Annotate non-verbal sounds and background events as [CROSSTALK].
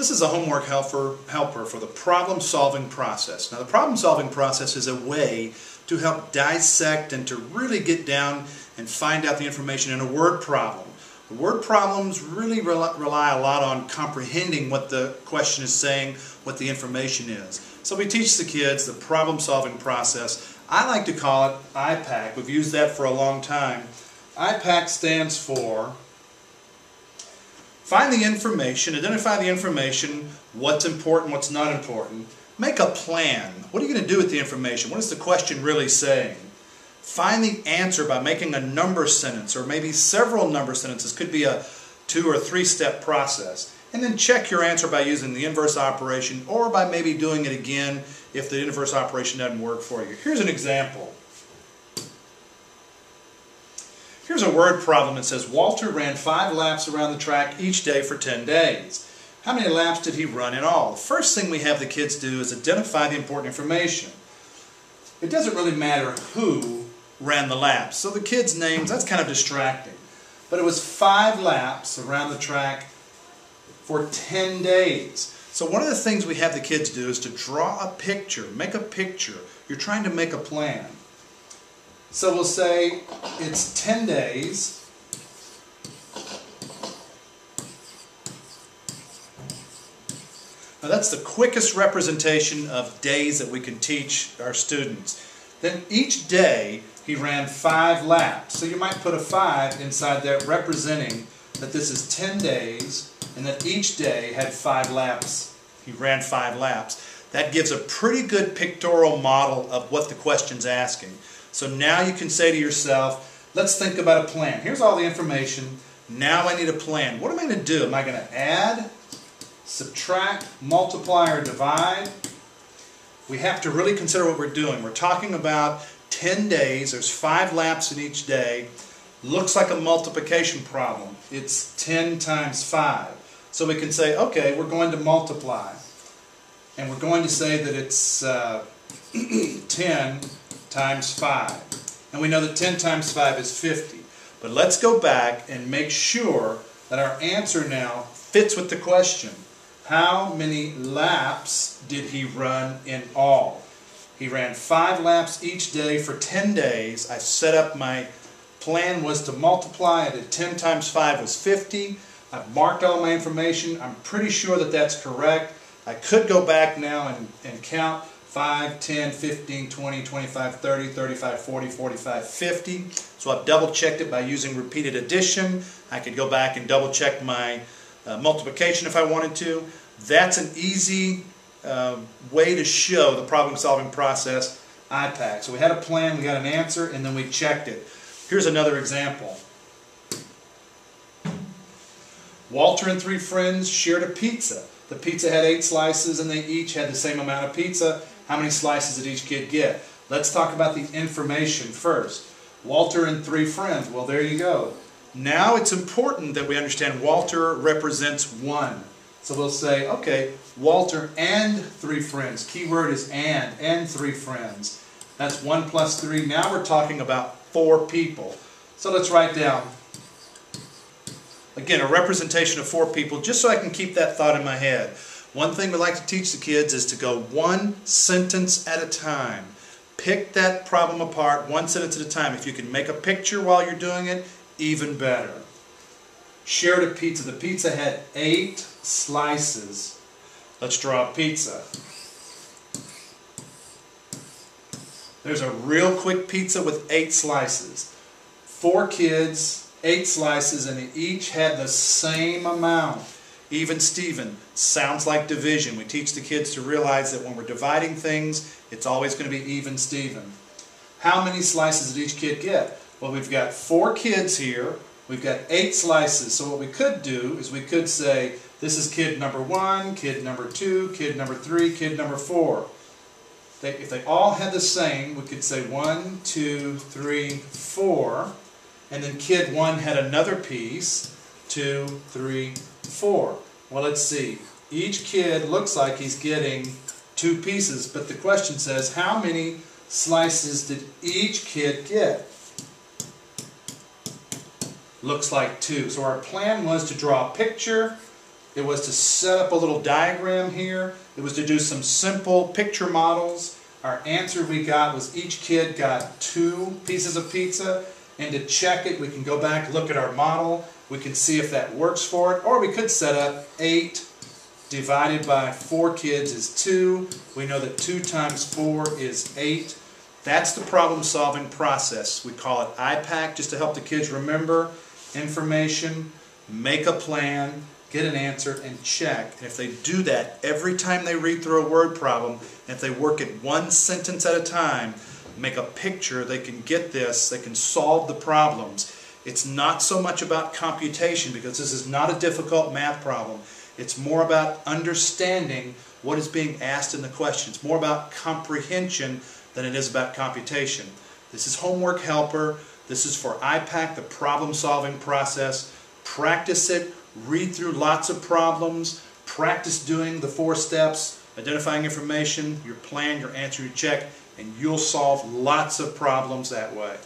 This is a homework helper, helper for the problem-solving process. Now the problem-solving process is a way to help dissect and to really get down and find out the information in a word problem. The word problems really rely a lot on comprehending what the question is saying, what the information is. So we teach the kids the problem-solving process. I like to call it IPAC. We've used that for a long time. IPAC stands for Find the information, identify the information, what's important, what's not important. Make a plan. What are you going to do with the information? What is the question really saying? Find the answer by making a number sentence or maybe several number sentences. Could be a two or three step process. And then check your answer by using the inverse operation or by maybe doing it again if the inverse operation doesn't work for you. Here's an example. A word problem that says Walter ran five laps around the track each day for 10 days. How many laps did he run in all? The first thing we have the kids do is identify the important information. It doesn't really matter who ran the laps. So the kids' names, that's kind of distracting. But it was five laps around the track for 10 days. So one of the things we have the kids do is to draw a picture, make a picture. You're trying to make a plan. So we'll say it's 10 days. Now that's the quickest representation of days that we can teach our students. Then each day he ran five laps. So you might put a five inside there representing that this is 10 days and that each day had five laps. He ran five laps. That gives a pretty good pictorial model of what the question's asking. So now you can say to yourself, let's think about a plan. Here's all the information. Now I need a plan. What am I going to do? Am I going to add, subtract, multiply, or divide? We have to really consider what we're doing. We're talking about 10 days. There's five laps in each day. Looks like a multiplication problem. It's 10 times 5. So we can say, okay, we're going to multiply. And we're going to say that it's uh, [CLEARS THROAT] 10 times 5. And we know that 10 times 5 is 50. But let's go back and make sure that our answer now fits with the question. How many laps did he run in all? He ran five laps each day for 10 days. I set up my plan was to multiply it at 10 times 5 was 50. I've marked all my information. I'm pretty sure that that's correct. I could go back now and, and count 5, 10, 15, 20, 25, 30, 35, 40, 45, 50. So I've double checked it by using repeated addition. I could go back and double check my uh, multiplication if I wanted to. That's an easy uh, way to show the problem solving process IPAC. So we had a plan, we got an answer, and then we checked it. Here's another example. Walter and three friends shared a pizza. The pizza had eight slices and they each had the same amount of pizza. How many slices did each kid get? Let's talk about the information first. Walter and three friends. Well, there you go. Now it's important that we understand Walter represents one. So we'll say, okay, Walter and three friends. Keyword is and, and three friends. That's one plus three. Now we're talking about four people. So let's write down, again, a representation of four people, just so I can keep that thought in my head. One thing we like to teach the kids is to go one sentence at a time. Pick that problem apart one sentence at a time. If you can make a picture while you're doing it, even better. Shared a pizza. The pizza had eight slices. Let's draw a pizza. There's a real quick pizza with eight slices. Four kids, eight slices, and they each had the same amount. Even Steven sounds like division. We teach the kids to realize that when we're dividing things, it's always going to be even Steven. How many slices did each kid get? Well, we've got four kids here. We've got eight slices. So what we could do is we could say, this is kid number one, kid number two, kid number three, kid number four. They, if they all had the same, we could say one, two, three, four. And then kid one had another piece, two, three, four. Well, let's see. Each kid looks like he's getting two pieces, but the question says, how many slices did each kid get? Looks like two. So our plan was to draw a picture. It was to set up a little diagram here. It was to do some simple picture models. Our answer we got was each kid got two pieces of pizza. And to check it, we can go back, look at our model. We can see if that works for it. Or we could set up 8 divided by 4 kids is 2. We know that 2 times 4 is 8. That's the problem solving process. We call it IPAC just to help the kids remember information, make a plan, get an answer, and check. And if they do that every time they read through a word problem, and if they work it one sentence at a time, make a picture, they can get this, they can solve the problems. It's not so much about computation because this is not a difficult math problem. It's more about understanding what is being asked in the question. It's more about comprehension than it is about computation. This is Homework Helper. This is for IPAC, the problem solving process. Practice it, read through lots of problems, practice doing the four steps, identifying information, your plan, your answer, your check, and you'll solve lots of problems that way.